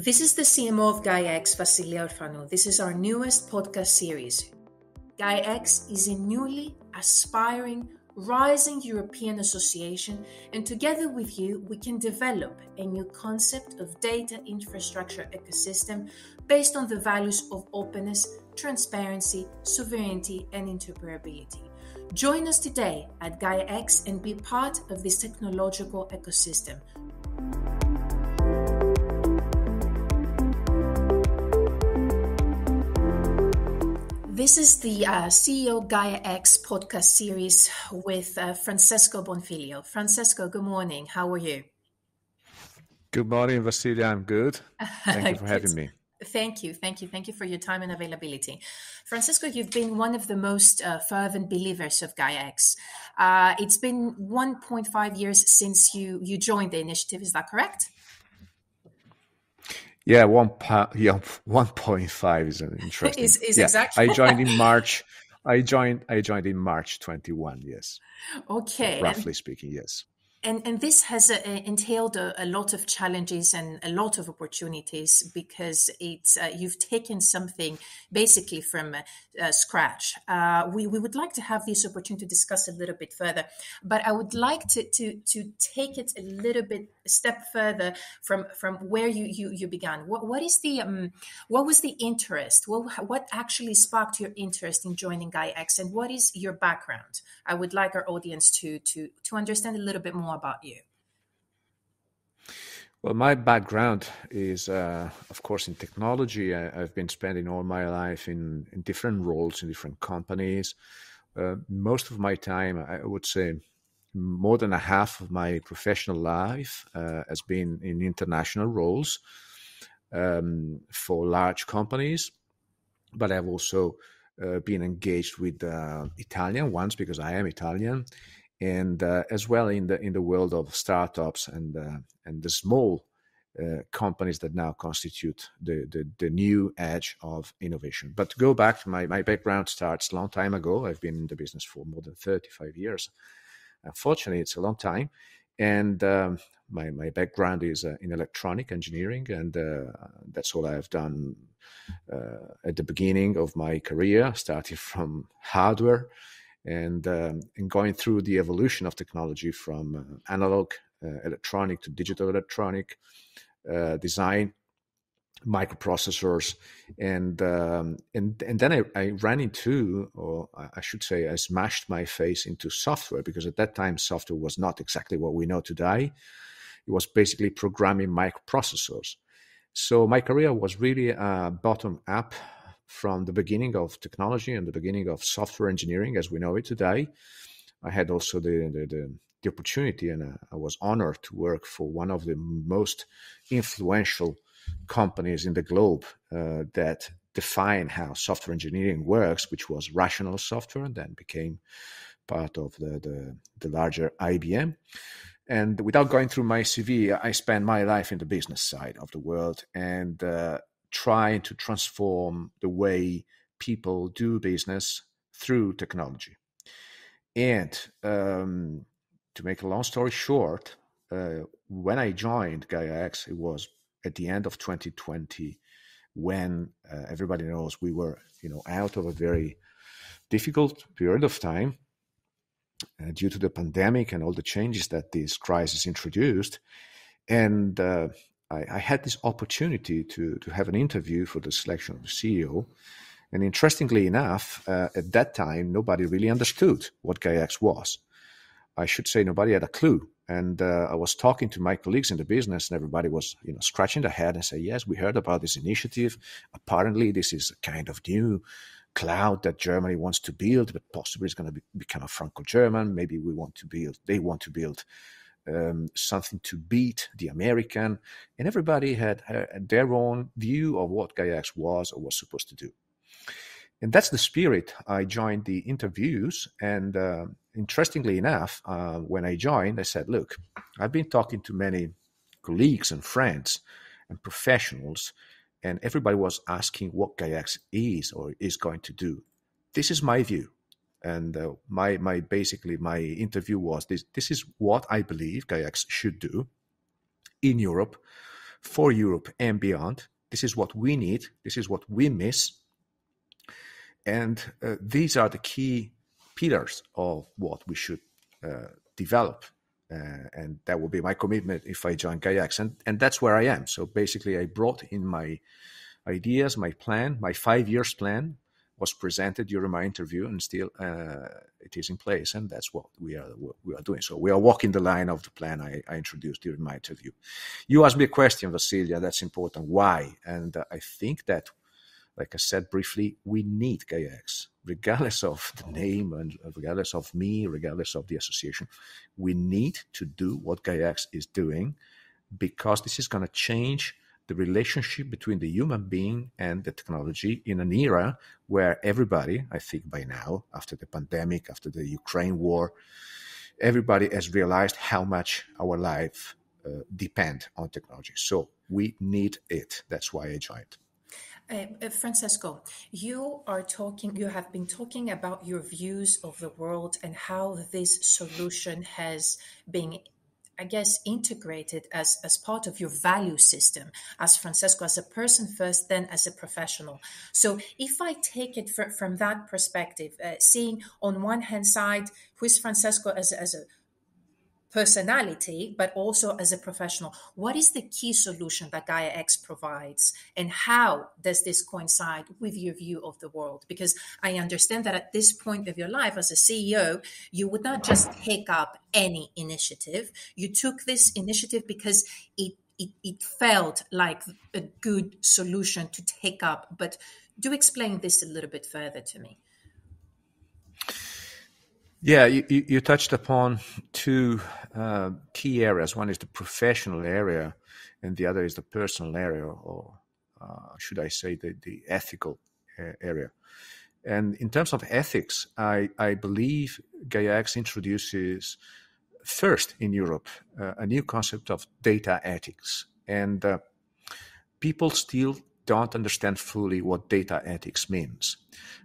This is the CMO of GaiaX, Vasilia Orfanou. This is our newest podcast series. GaiaX is a newly aspiring, rising European association, and together with you, we can develop a new concept of data infrastructure ecosystem based on the values of openness, transparency, sovereignty, and interoperability. Join us today at GaiaX and be part of this technological ecosystem. This is the uh, CEO Gaia X podcast series with uh, Francesco Bonfiglio. Francesco, good morning. How are you? Good morning, Vasilia. I'm good. Thank you for having me. Thank you, thank you, thank you for your time and availability. Francesco, you've been one of the most uh, fervent believers of GaiaX. Uh, it's been 1.5 years since you, you joined the initiative, is that correct? Yeah, one yeah, one point five is an interesting. is is yeah, exactly. I joined in March. I joined. I joined in March twenty one. Yes. Okay. Roughly speaking, yes and and this has uh, entailed a, a, lot of challenges and a lot of opportunities because it's uh, you've taken something basically from uh, scratch. Uh, we we would like to have this opportunity to discuss a little bit further, but I would like to to to take it a little bit step further from from where you you, you began. What what is the um, what was the interest? What what actually sparked your interest in joining GaiaX, and what is your background? I would like our audience to to to understand a little bit more about you? Well, my background is, uh, of course, in technology. I, have been spending all my life in, in different roles in different companies. Uh, most of my time, I would say, more than a half of my professional life uh, has been in international roles um, for large companies. But I've also uh, been engaged with uh, Italian ones because I am Italian, and uh, as well in the in the world of startups and uh, and the small uh, companies that now constitute the, the, the new edge of innovation. But to go back, my my background starts a long time ago. I've been in the business for more than thirty five years. Unfortunately, it's a long time, and um, my my background is uh, in electronic engineering, and uh, that's all I have done uh, at the beginning of my career, starting from hardware and, um, and going through the evolution of technology from uh, analog uh, electronic to digital electronic uh, design microprocessors. And um, and and then I, I, ran into or I should say I smashed my face into software because at that time software was not exactly what we know today. It was basically programming microprocessors. So my career was really bottom up from the beginning of technology and the beginning of software engineering as we know it today. I had also the, the, the, the opportunity and uh, I was honored to work for one of the most influential companies in the globe uh, that define how software engineering works, which was Rational Software, and then became part of the, the, the larger IBM. And without going through my CV, I spent my life in the business side of the world. And uh, trying to transform the way people do business through technology. And um, to make a long story short, uh, when I joined GaiaX, it was at the end of 2020 when uh, everybody knows we were, you know, out of a very difficult period of time uh, due to the pandemic and all the changes that this crisis introduced. And uh, I, I, had this opportunity to to have an interview for the selection of the CEO. And interestingly enough, uh, at that time, nobody really understood what GaiaX was. I should say nobody had a clue. And uh, I was talking to my colleagues in the business, and everybody was, you know, scratching their head and say, "Yes, we heard about this initiative. Apparently, this is a kind of new cloud that Germany wants to build, but possibly it's going to be, become a Franco-German. Maybe we want to build. They want to build um, something to beat the American, and everybody had, had their own view of what GaiaX was or was supposed to do. And that's the spirit. I joined the interviews, and uh, interestingly enough, uh, when I joined, I said, "Look, I've been talking to many colleagues and friends and professionals, and everybody was asking what GaiaX is or is going to do. This is my view and uh, my my basically my interview was this this is what I believe GaiaX should do in Europe for Europe and beyond. This is what we need. This is what we miss. And uh, these are the key pillars of what we should uh, develop. Uh, and that will be my commitment if I join GaiaX. And, and that's where I am. So basically, I brought in my ideas, my plan, my five years plan was presented during my interview, and still uh, it is in place, and that's what we are what we are doing. So we are walking the line of the plan I, I introduced during my interview. You asked me a question, Vasilia. That's important. Why? And uh, I think that, like I said briefly, we need GaiaX, regardless of the name and regardless of me, regardless of the association. We need to do what GaiaX is doing because this is going to change the relationship between the human being and the technology in an era where everybody, I think by now, after the pandemic, after the Ukraine war, everybody has realized how much our life uh, depend on technology. So we need it. That's why I joined. Uh, uh, Francesco, you are talking, you have been talking about your views of the world and how this solution has been I guess, integrated as, as part of your value system as Francesco, as a person first, then as a professional. So if I take it for, from that perspective, uh, seeing on one hand side, who is Francesco as, as a personality, but also as a professional. What is the key solution that Gaia X provides, and how does this coincide with your view of the world? Because I understand that at this point of your life as a CEO, you would not just take up any initiative. You took this initiative because it it, it felt like a good solution to take up. But do explain this a little bit further to me. Yeah, you, you touched upon two uh, key areas. One is the professional area, and the other is the personal area, or uh, should I say, the, the ethical uh, area. And in terms of ethics, I, I believe GaiaX introduces first in Europe uh, a new concept of data ethics. And uh, people still don't understand fully what data ethics means.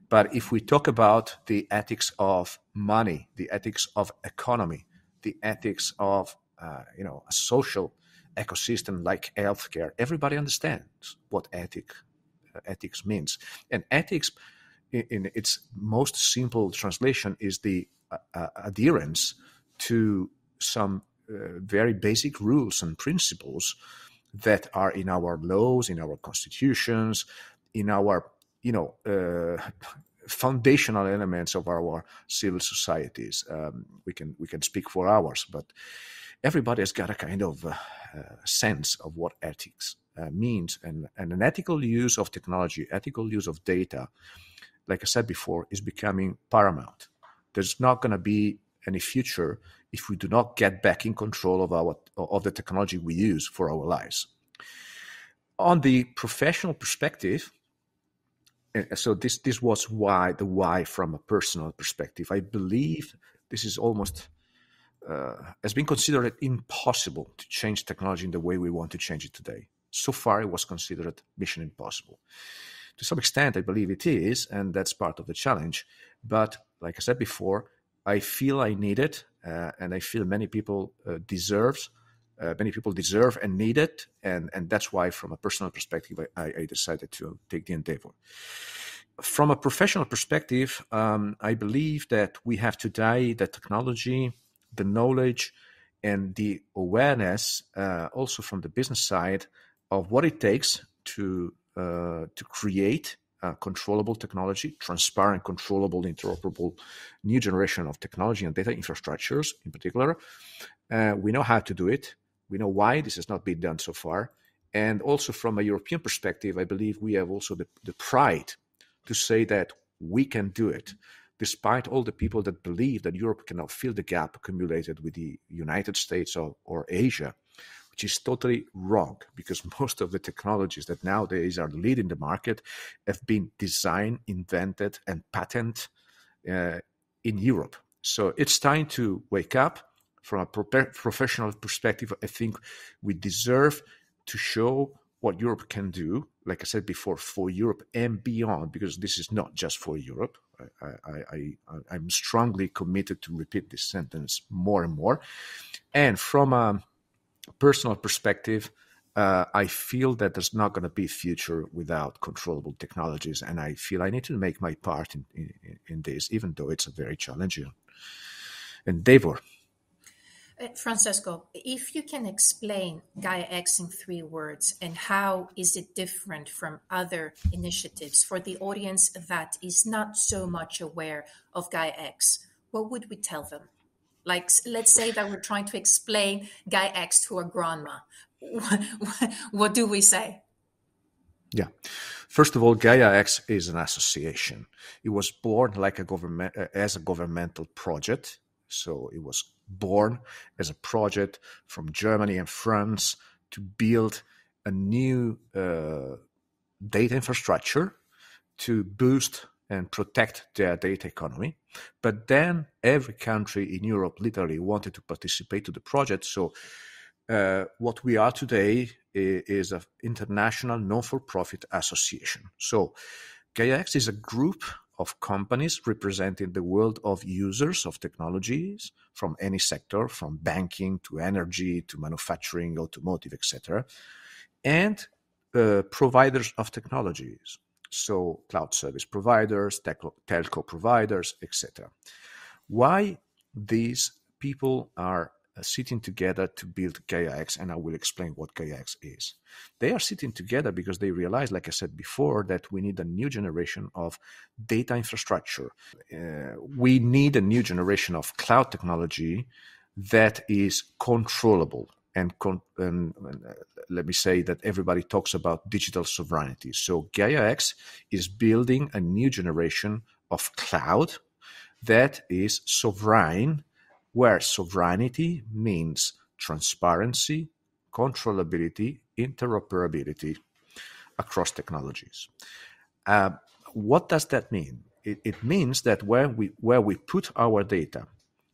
But if we talk about the ethics of money, the ethics of economy, the ethics of uh, you know a social ecosystem like healthcare, everybody understands what ethic uh, ethics means. And ethics, in, in, its most simple translation, is the uh, uh adherence to some uh, very basic rules and principles that are in our laws, in our constitutions, in our you know uh, foundational elements of our civil societies. Um, we can we can speak for hours, but everybody has got a kind of uh, uh, sense of what ethics uh, means, and and an ethical use of technology, ethical use of data, like I said before, is becoming paramount. There's not going to be any future if we do not get back in control of our of the technology we use for our lives. On the professional perspective, so this this was why the why from a personal perspective. I believe this is almost uh, has been considered impossible to change technology in the way we want to change it today. So far, it was considered mission impossible. To some extent, I believe it is, and that's part of the challenge. But like I said before, I feel I need it, uh, and I feel many people uh, deserves uh, many people deserve and need it, and and that's why, from a personal perspective, I, I decided to take the endeavor. From a professional perspective, um, I believe that we have today the technology, the knowledge, and the awareness, uh, also from the business side, of what it takes to uh, to create uh, controllable technology, transparent, controllable, interoperable new generation of technology and data infrastructures in particular. Uh, we know how to do it. We know why this has not been done so far. And also from a European perspective, I believe we have also the, the pride to say that we can do it, despite all the people that believe that Europe cannot fill the gap accumulated with the United States or, or Asia, which is totally wrong because most of the technologies that nowadays are leading the market have been designed, invented, and patented uh, in Europe. So it's time to wake up from a pro- professional perspective, I think we deserve to show what Europe can do, like I said before, for Europe and beyond, because this is not just for Europe. I, am strongly committed to repeat this sentence more and more. And from a personal perspective, uh, I feel that there's not going to be a future without controllable technologies, and I feel I need to make my part in, in, in this, even though it's a very challenging endeavor. Uh, Francesco, if you can explain Gaia X in three words and how is it different from other initiatives for the audience that is not so much aware of Gaia X, what would we tell them? Like, let's say that we're trying to explain Gaia X to a grandma. what do we say? Yeah. First of all, Gaia X is an association. It was born like a government uh, as a governmental project. So it was born as a project from Germany and France to build a new uh, data infrastructure to boost and protect their data economy. But then every country in Europe literally wanted to participate to the project. So uh, what we are today is, an international non-for-profit association. So GaiaX is a group of companies representing the world of users of technologies from any sector, from banking to energy to manufacturing, automotive, etc., and uh, providers of technologies so cloud service providers, telco, providers, etc. Why these people are uh, sitting together to build GaiaX, and I will explain what GaiaX is. They are sitting together because they realize, like I said before, that we need a new generation of data infrastructure. Uh, we need a new generation of cloud technology that is controllable and, con- and, and uh, let me say that everybody talks about digital sovereignty. So GaiaX is building a new generation of cloud that is sovereign, where sovereignty means transparency, controllability, interoperability across technologies. Uh, what does that mean? It, it means that where we where we put our data,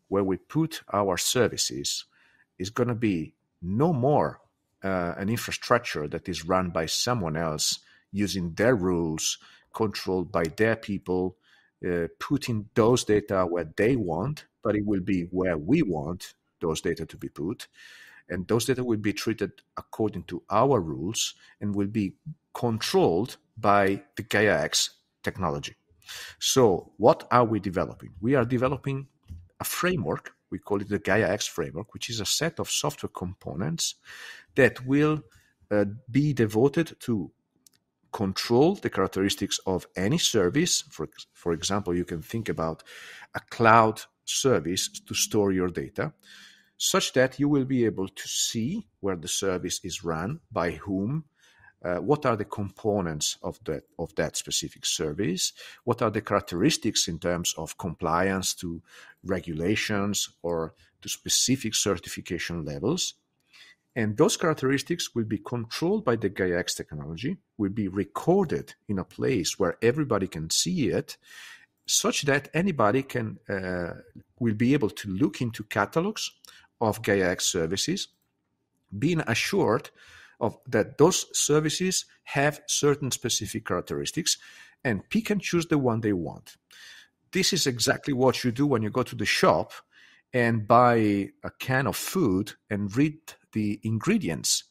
where we put our services, is going to be no more uh, an infrastructure that is run by someone else using their rules, controlled by their people, uh, putting those data where they want, but it will be where we want those data to be put. And those data will be treated according to our rules and will be controlled by the GaiaX technology. So, what are we developing? We are developing a framework we call it the GaiaX framework, which is a set of software components that will uh, be devoted to control the characteristics of any service. For, for example, you can think about a cloud service to store your data, such that you will be able to see where the service is run, by whom, uh, what are the components of that of that specific service? What are the characteristics in terms of compliance to regulations or to specific certification levels? And those characteristics will be controlled by the GaiaX technology, will be recorded in a place where everybody can see it, such that anybody can uh, will be able to look into catalogs of GaiaX services, being assured of that those services have certain specific characteristics and pick and choose the one they want. This is exactly what you do when you go to the shop and buy a can of food and read the ingredients.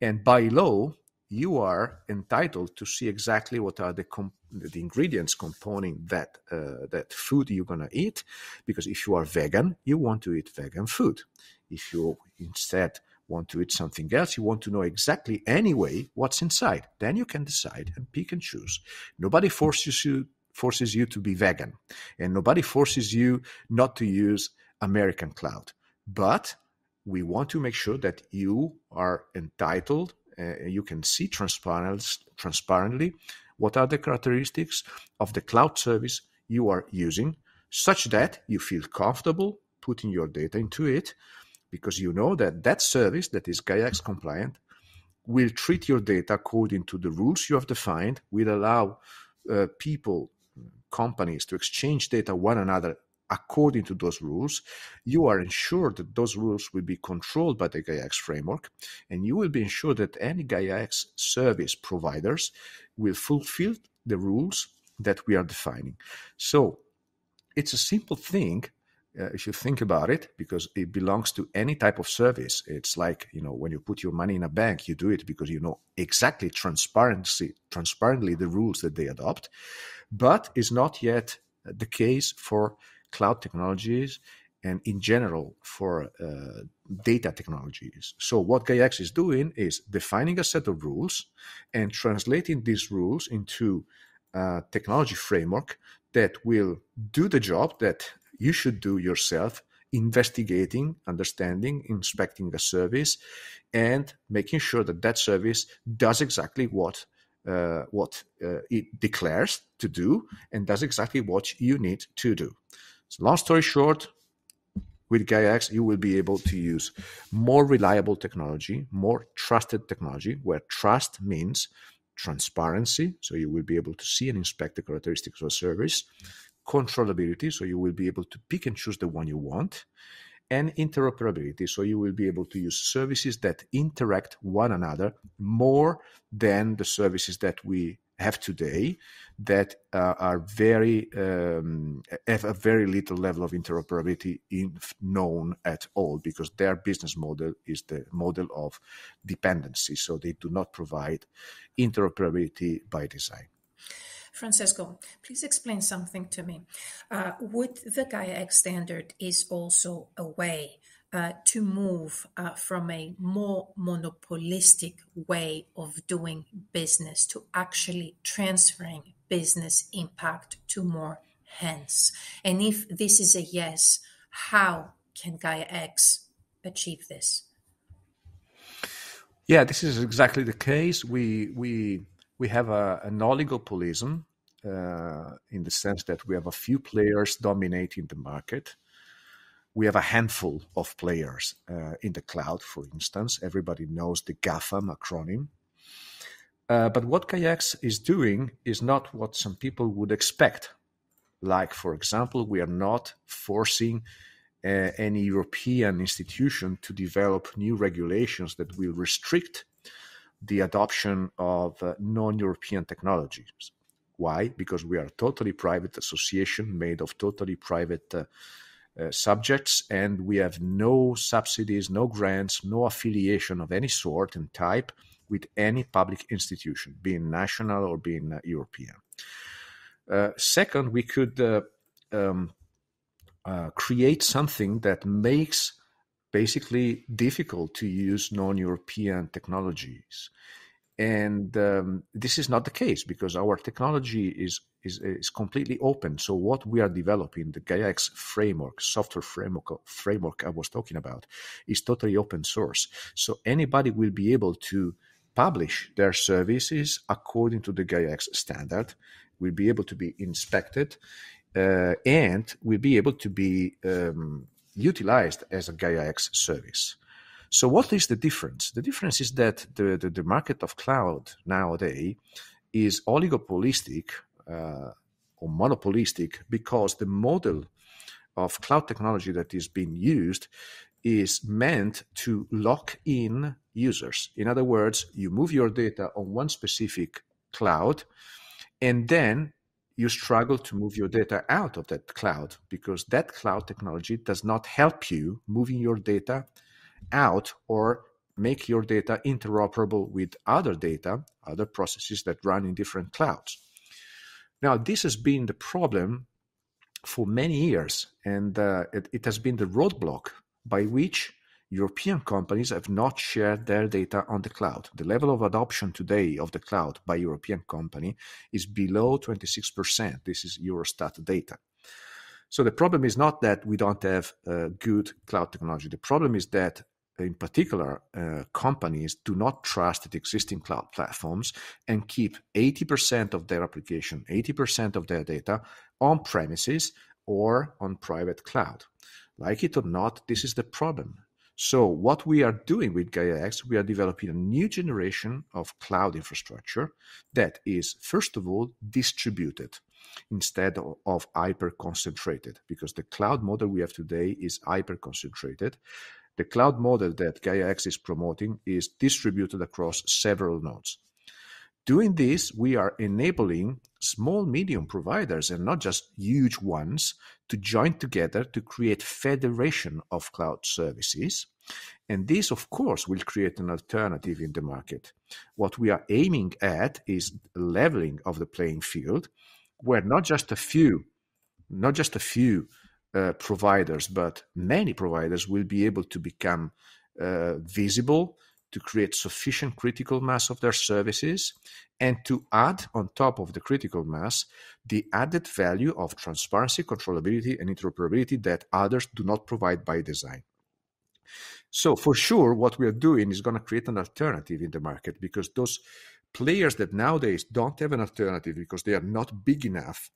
And by law, you are entitled to see exactly what are the com- the ingredients composing that uh, that food you're gonna eat. Because if you are vegan, you want to eat vegan food. If you instead want to eat something else, you want to know exactly anyway what's inside. Then you can decide and pick and choose. Nobody forces you forces you to be vegan, and nobody forces you not to use American Cloud. But we want to make sure that you are entitled. Uh, you can see transparently what are the characteristics of the cloud service you are using, such that you feel comfortable putting your data into it because you know that that service that is GaiaX compliant will treat your data according to the rules you have defined, will allow uh, people, companies to exchange data one another according to those rules. You are ensured that those rules will be controlled by the GaiaX framework, and you will be ensured that any GaiaX service providers will fulfill the rules that we are defining. So it's a simple thing uh, if you think about it, because it belongs to any type of service. It's like you know when you put your money in a bank, you do it because you know exactly transparency, transparently the rules that they adopt. But is not yet the case for cloud technologies and in general for uh, data technologies. So what GaiaX is doing is defining a set of rules and translating these rules into a technology framework that will do the job that you should do yourself investigating understanding inspecting a service and making sure that that service does exactly what uh, what uh, it declares to do and does exactly what you need to do so long story short with GaiaX, you will be able to use more reliable technology, more trusted technology, where trust means transparency. So you will be able to see and inspect the characteristics of a service, controllability. So you will be able to pick and choose the one you want, and interoperability. So you will be able to use services that interact one another more than the services that we have today that uh, are very um, have a very little level of interoperability in, known at all because their business model is the model of dependency so they do not provide interoperability by design Francesco, please explain something to me. Uh, with the X standard is also a way uh, to move uh, from a more monopolistic way of doing business to actually transferring business impact to more hands? And if this is a yes, how can GAIA-X achieve this? Yeah, this is exactly the case. We we we have a, an oligopolism uh, in the sense that we have a few players dominating the market we have a handful of players uh, in the cloud, for instance. Everybody knows the GAFAM acronym. Uh, but what GaiaX is doing is not what some people would expect. Like, for example, we are not forcing uh, any European institution to develop new regulations that will restrict the adoption of uh, non European technologies. Why? Because we are a totally private association made of totally private uh, uh, subjects, and we have no subsidies, no grants, no affiliation of any sort and type with any public institution, being national or being uh, European. Uh, second, we could uh, um, create something that makes basically difficult to use non-European technologies. And um, this is not the case because our technology is is, is completely open. So what we are developing, the GaiaX framework, software framework, framework I was talking about, is totally open source. So anybody will be able to publish their services according to the GaiaX standard, will be able to be inspected, uh, and will be able to be um, utilized as a GaiaX service. So what is the difference? The difference is that the, the, the market of cloud nowadays is oligopolistic uh, or monopolistic because the model of cloud technology that is being used is meant to lock in users. In other words, you move your data on one specific cloud and then you struggle to move your data out of that cloud because that cloud technology does not help you moving your data out or make your data interoperable with other data, other processes that run in different clouds. Now, this has been the problem for many years, and uh, it, it has been the roadblock by which European companies have not shared their data on the cloud. The level of adoption today of the cloud by European company is below 26%. This is Eurostat data. So the problem is not that we don't have uh, good cloud technology. The problem is that in particular, uh, companies do not trust the existing cloud platforms and keep 80% of their application, 80% of their data on premises or on private cloud. Like it or not, this is the problem. So, what we are doing with GaiaX, we are developing a new generation of cloud infrastructure that is, first of all, distributed instead of hyper concentrated, because the cloud model we have today is hyper concentrated. The cloud model that GaiaX is promoting is distributed across several nodes. Doing this, we are enabling small, medium providers and not just huge ones to join together to create federation of cloud services. And this, of course, will create an alternative in the market. What we are aiming at is leveling of the playing field, where not just a few, not just a few uh, providers, but many providers will be able to become uh, visible to create sufficient critical mass of their services and to add on top of the critical mass the added value of transparency, controllability, and interoperability that others do not provide by design. So, for sure, what we are doing is going to create an alternative in the market because those players that nowadays don't have an alternative because they are not big enough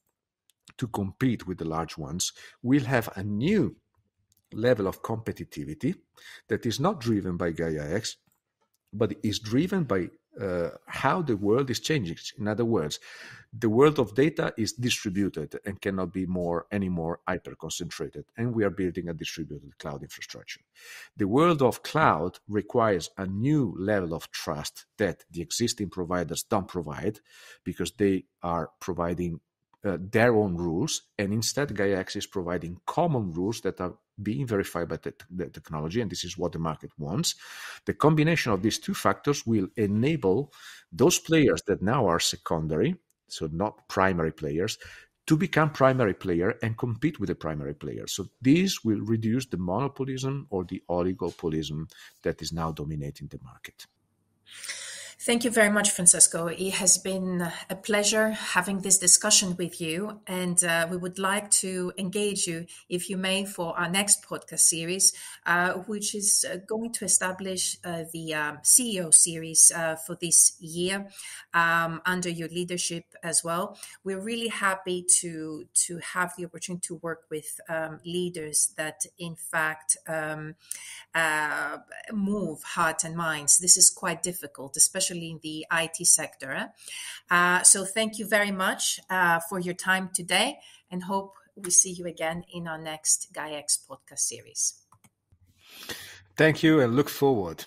to compete with the large ones will have a new level of competitivity that is not driven by Gaia X, but is driven by uh, how the world is changing. In other words, the world of data is distributed and cannot be more anymore hyper concentrated, and we are building a distributed cloud infrastructure. The world of cloud requires a new level of trust that the existing providers don't provide because they are providing uh, their own rules, and instead GaiaX is providing common rules that are being verified by the, the technology, and this is what the market wants. The combination of these two factors will enable those players that now are secondary, so not primary players, to become primary player and compete with the primary player. So this will reduce the monopolism or the oligopolism that is now dominating the market. Thank you very much, Francesco. It has been a pleasure having this discussion with you, and uh, we would like to engage you, if you may, for our next podcast series, uh, which is uh, going to establish uh, the um, CEO series uh, for this year um, under your leadership as well. We're really happy to to have the opportunity to work with um, leaders that, in fact, um, move hearts and minds. This is quite difficult, especially especially in the IT sector. Uh, so thank you very much uh, for your time today and hope we see you again in our next GaiaX podcast series. Thank you and look forward.